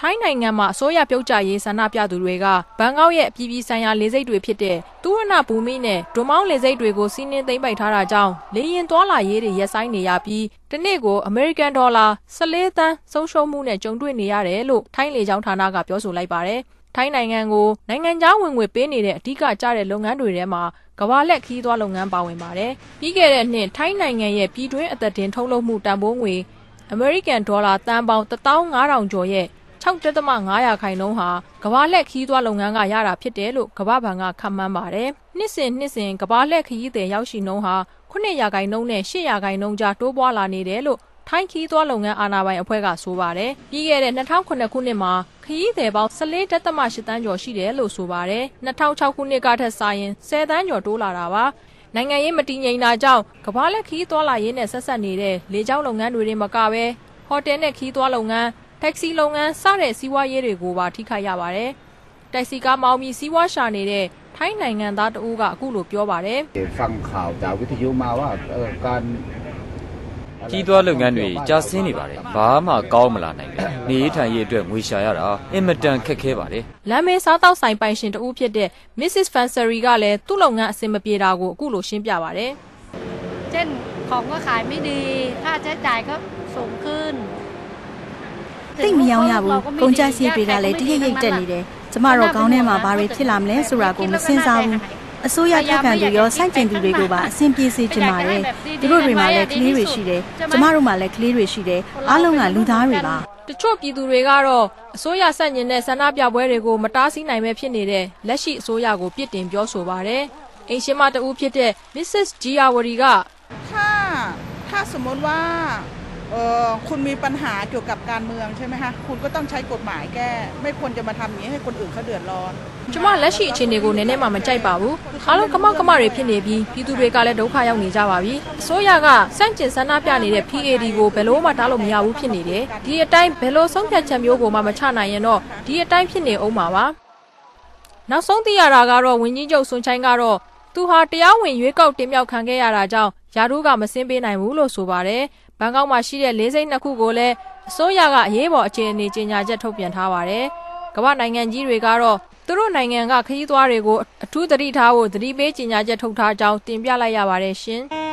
ထိုင်းနိုင်ငံမှာအစိုးရပြုတ်ကြရေးဆန္ဒပြသူတွေကဘန်ကောက်ရဲ့အပြည်ပြည်ဆိုင်ရာလေဆိပ်တွေဖြစ်တဲ့တူရနဘူမိနဲ့ဒွန်မောင်းလေဆိပ်တွေကိုစီးနင်းသိမ်းပိုက်ထားတာကြောင့်လေယာဉ်သွားလာရေးတွေရပ်ဆိုင်းနေရပြီးတစ်နေ့ကိုအမေရိကန်ဒေါ်လာ14သန်းဆုံးရှုံးမှုနဲ့ကြုံတွေ့နေရတယ်လို့ထိုင်းလေကြောင်းဌာနကပြောဆိုလိုက်ပါတယ်။ထိုင်းနိုင်ငံကိုနိုင်ငံခြားဝင်ငွေပေးနေတဲ့အဓိကကျတဲ့လုပ်ငန်းတွေထဲမှာကဘာလက်ခီးသွားလုပ်ငန်းပါဝင်ပါတယ်။ပြီးခဲ့တဲ့နှစ်ထိုင်းနိုင်ငံရဲ့ပြည်တွင်းအသက်တင်ထုတ်လုပ်မှုတန်ဖိုးငွေအမေရိကန်ဒေါ်လာတန်ပေါင်း15000ကျော်ရဲ့ 6.5ရာခိုင်နှုန်းဟာကဘာလက်ခီးသွားလုပ်ငန်းကရတာဖြစ်တယ်လို့ကဘာဘဏ်ကခန့်မှန်းပါတယ်။နှစ်စဉ်နှစ်စဉ်ကဘာလက်ခီးတဲ့ရောက်ရှိနှုန်းဟာ9ရာခိုင်နှုန်းနဲ့10ရာခိုင်နှုန်းကြားတိုးပွားလာနေတယ်လို့ထိုင်းခီးသွားလုပ်ငန်းအာဏာပိုင်အဖွဲ့ကဆိုပါတယ်။ပြီးခဲ့တဲ့2009ခုနှစ်မှာခရီးသည်ပေါင်း14.8တန်းကျော်ရှိတယ်လို့ဆိုပါတယ်။2006ခုနှစ်ကထက်စာရင်10တန်းကျော်တိုးလာတာပါ။နိုင်ငံရေးမတည်ငြိမ်တာကြောင့်ကဘာလက်ခီးသွားလာရေးနဲ့ဆက်ဆက်နေတဲ့လေကြောင်းလုပ်ငန်းတွေတွေမကပဲဟိုတယ်နဲ့ခီးသွားလုပ်ငန်း တက္ကစီလုပ်ငန်းစတဲ့စီးပွားရေးတွေကိုပါထိခိုက်ရပါတယ်။တက္ကစီကားမောင်းပြီးစီးပွားရှာနေတဲ့ထိုင်းနိုင်ငံသားတဦးကအခုလိုပြောပါတယ်။ฟังข่าวจากวิทยุมาว่าการကြီးသွားလုပ်ငန်းတွေကြာဆင်းနေပါတယ်။ဘာမှကောင်းမလာနိုင်ဘူး။နေထိုင်ရေးအတွက်ငွေရှာရတာအင်မတန်ခက်ခဲပါတယ်။လမ်းမေးစားတောက်ဆိုင်ပိုင်ရှင်တဦးဖြစ်တဲ့ Mrs. Fansary ကလည်းသူ့လုပ်ငန်းအဆင်မပြေတာကိုအခုလိုရှင်းပြပါတယ်။เช่นของก็ขายไม่ดีค่าใช้จ่ายก็สูงขึ้น သိမရောင်းရဘူးကုန်ကြစည်တွေကလည်းတရိပ်ရိပ်တက်နေတယ်ကျမတို့ခေါင်းထဲမှာဘာတွေဖြစ်လာမလဲဆိုတာကိုမစင်စားဘူးအစိုးရထောက်ခံသူရောစိုက်ကျင်သူတွေကိုပါအဆင်ပြေစေချင်ပါတယ်သူတို့တွေမှာလည်းကလေးတွေရှိတယ်ကျမတို့မှာလည်းကလေးတွေရှိတယ်အားလုံးကလူသားတွေပါတချို့ပြည်သူတွေကတော့အစိုးရဆန့်ကျင်တဲ့ဆန္ဒပြပွဲတွေကိုမတားဆီးနိုင်ပဲဖြစ်နေတဲ့လက်ရှိအစိုးရကိုပြစ်တင်ပြောဆိုပါတယ်။အိမ်ရှင်မတဦးဖြစ်တဲ့ Mrs. Jiawari ကถ้าถ้าสมมติว่าเออ คุณมีปัญหาเกี่ยวกับการเมืองใช่ไหมคะคุณก็ต้องใช้กฎหมายแก้ไม่ควรจะมาทำอย่างนี้ให้คนอื่นเขาเดือดร้อนကျမလက်ရှိအခြေအနေကိုနည်းနည်းမှမကြိုက်ပါဘူးအားလုံးကမောက်ကမတွေဖြစ်နေပြီးပြည်သူတွေကလည်းဒုက္ခရောက်နေကြပါပြီအစိုးရကစန့်ကျင်ဆန္ဒပြနေတဲ့ PAD ကိုဘယ်လို့မှတားလို့မရဘူးဖြစ်နေတယ်ဒီအတိုင်းဘယ်လို့ဆုံးဖြတ်ချက်မျိုးကိုမှမချနိုင်ရင်တော့ဒီအတိုင်းဖြစ်နေအောင်ပါပါနောက်ဆုံးသိရတာကတော့ဝင်းကြီးချုပ်စွန်ချိုင်းကတော့သူဟာတရားဝင်ရွေးကောက်တင်မြှောက်ခံခဲ့ရတာကြောင့်ယာရုကမစင်းပေးနိုင်ဘူးလို့ဆိုပါတယ် ဘန်ကောက်မှာရှိတဲ့လေးစိတ်နှစ်ခုကိုလည်းအစိုးရကအရေးပေါ်အခြေအနေကြေညာချက်ထုတ်ပြန်ထားပါတယ်။ကမ္ဘာနိုင်ငံကြီးတွေကတော့သူတို့နိုင်ငံကခရီးသွားတွေကိုအထူးသတိထားဖို့သတိပေးကြေညာချက်ထုတ်ထားကြောင်းတင်ပြလိုက်ရပါတယ်ရှင်။